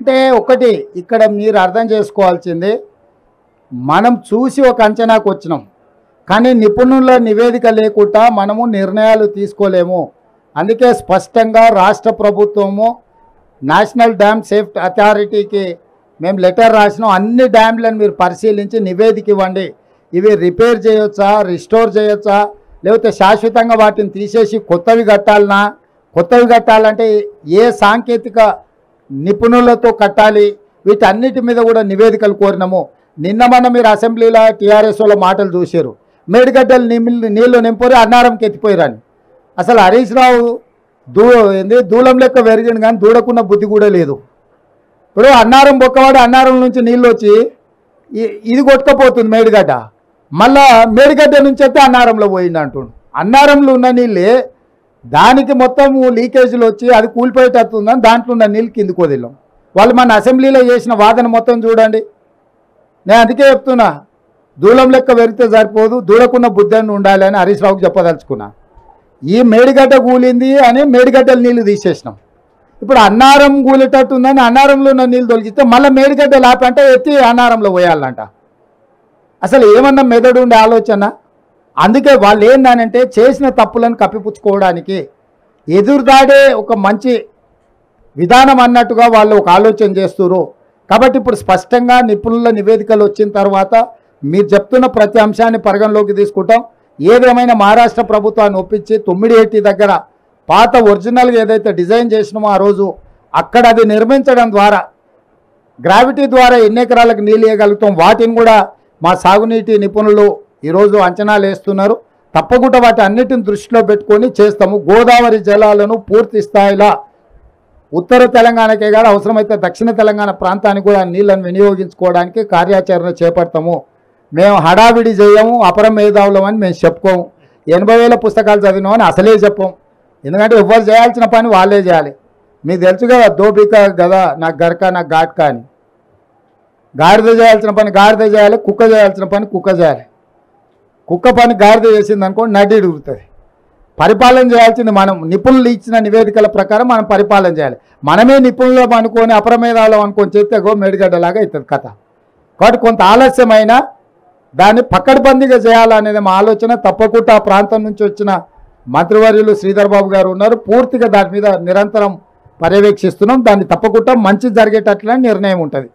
అంటే ఒకటి ఇక్కడ మీరు అర్థం చేసుకోవాల్సింది మనం చూసి ఒక అంచనాకు వచ్చినాం. కానీ నిపుణుల నివేదిక లేకుండా మనము నిర్ణయాలు తీసుకోలేము. అందుకే స్పష్టంగా రాష్ట్ర ప్రభుత్వము నేషనల్ డ్యామ్ సేఫ్టీ అథారిటీకి మేము లెటర్ రాసినాం. అన్ని డ్యామ్లను మీరు పరిశీలించి నివేదిక ఇవ్వండి. ఇవి రిపేర్ చేయొచ్చా రిస్టోర్ చేయొచ్చా లేకపోతే శాశ్వతంగా వాటిని తీసేసి కొత్తవి కట్టాలనా? కొత్తవి కట్టాలంటే ఏ సాంకేతిక నిపుణులతో కట్టాలి. వీటన్నిటి మీద కూడా నివేదికలు కోరినాము. నిన్న మొన్న మీరు అసెంబ్లీలో టీఆర్ఎస్ వాళ్ళ మాటలు చూశారు. మేడిగడ్డలు నీళ్ళు నీళ్ళు నింపోరు అన్నారంకి ఎత్తిపోయారని అసలు హరీష్ రావు దూ ఏంది దూలం లెక్క పెరిగింది కానీ దూడకున్న బుద్ధి కూడా లేదు. ఇప్పుడు అన్నారం బొక్కవాడు అన్నారం నుంచి నీళ్ళు వచ్చి ఇది కొట్టుకపోతుంది మేడిగడ్డ. మళ్ళా మేడిగడ్డ నుంచి అయితే అన్నారంలో పోయింది అంటుండు. అన్నారంలో ఉన్న నీళ్ళే దానికి మొత్తం లీకేజీలు వచ్చి అది కూలిపోయేటట్టుందని దాంట్లో ఉన్న నీళ్ళు కిందికి వదిలాం. వాళ్ళు మన అసెంబ్లీలో చేసిన వాదన మొత్తం చూడండి. నేను అందుకే చెప్తున్నా దూలం లెక్క పెరిగితే సరిపోదు దూడకున్న బుద్ధాన్ని ఉండాలని ఉండాలి అని హరీష్ రావుకి చెప్పదలుచుకున్నా. ఈ మేడిగడ్డ కూలింది అని మేడిగడ్డలు నీళ్ళు తీసేసినాం. ఇప్పుడు అన్నారం కూలేటట్టు ఉందని అన్నారంలో ఉన్న నీళ్ళు తొలగిస్తే మళ్ళీ మేడిగడ్డ లాపంటే ఎత్తి అన్నారంలో పోయాలంట. అసలు ఏమన్నా మెదడు ఉండే ఆలోచన? అందుకే వాళ్ళు ఏందనంటే చేసిన తప్పులను కప్పిపుచ్చుకోవడానికి ఎదురుదాడే ఒక మంచి విధానం అన్నట్టుగా వాళ్ళు ఒక ఆలోచన చేస్తున్నారు కాబట్టి ఇప్పుడు స్పష్టంగా నిపుణుల నివేదికలు వచ్చిన తర్వాత మీరు చెప్తున్న ప్రతి అంశాన్ని పరిగణలోకి తీసుకుంటాం. ఏదేమైనా మహారాష్ట్ర ప్రభుత్వాన్ని ఒప్పించి తొమ్మిడిహెట్టి దగ్గర పాత ఒరిజినల్గా ఏదైతే డిజైన్ చేసినామో ఆ రోజు అక్కడ అది నిర్మించడం ద్వారా గ్రావిటీ ద్వారా ఎన్ని ఎకరాలకు నీళ్ళు ఇవ్వగలుగుతాం? వాటిని కూడా మా సాగునీటి నిపుణులు ఈరోజు అంచనాలు వేస్తున్నారు. తప్పకుండా వాటి అన్నిటిని దృష్టిలో పెట్టుకొని చేస్తాము. గోదావరి జలాలను పూర్తి స్థాయిలో ఉత్తర తెలంగాణకే కాదు అవసరమైతే దక్షిణ తెలంగాణ ప్రాంతానికి కూడా నీళ్ళను వినియోగించుకోవడానికి కార్యాచరణ చేపడతాము. మేము హడావిడి చేయము అపరం మేధావులం అని మేము చెప్పుకోము. ఎనభై వేల పుస్తకాలు చదివినామని అసలే చెప్పం. ఎందుకంటే ఎవరు చేయాల్సిన పని వాళ్ళే చేయాలి. మీకు తెలుసు కదా దోపిక కదా నాకు గరక నాకు ఘాట్కా అని. గాడిద చేయాల్సిన పని గాడిద చేయాలి కుక్క చేయాల్సిన పని కుక్క చేయాలి. కుక్క పని గాడిద చేసింది అనుకోండి నడ్డి ఉడుగుతుంది పరిపాలన చేయాల్సింది మనం. నిపుణులు ఇచ్చిన నివేదికల ప్రకారం మనం పరిపాలన చేయాలి. మనమే నిపుణులు అనుకొని అప్రమేధాలు అనుకొని చెప్తే గో మేడిగడ్డలాగా అవుతుంది కథ. కాబట్టి కొంత ఆలస్యమైన దాన్ని పక్కడబందీగా చేయాలనేది మా ఆలోచన. తప్పకుండా ఆ ప్రాంతం నుంచి వచ్చిన మంత్రివర్యులు శ్రీధర్ బాబు గారు ఉన్నారు. పూర్తిగా దాని మీద నిరంతరం పర్యవేక్షిస్తున్నాం. దాన్ని తప్పకుండా మంచి జరిగేటట్లనే నిర్ణయం ఉంటుంది.